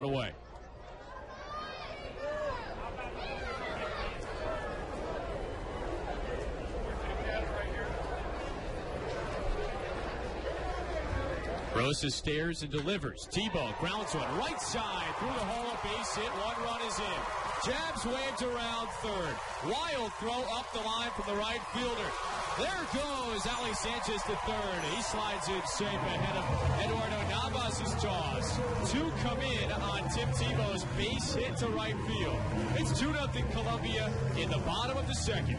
away. Rosa stares and delivers. Tebow grounds one right side through the hole, a base hit. One run is in. Jabs waved around third. Wild throw up the line from the right fielder. There goes Ali Sanchez to third. He slides in safe ahead of Eduardo toss. Two come in on Tim Tebow's base hit to right field. It's 2 0 Columbia in the bottom of the second.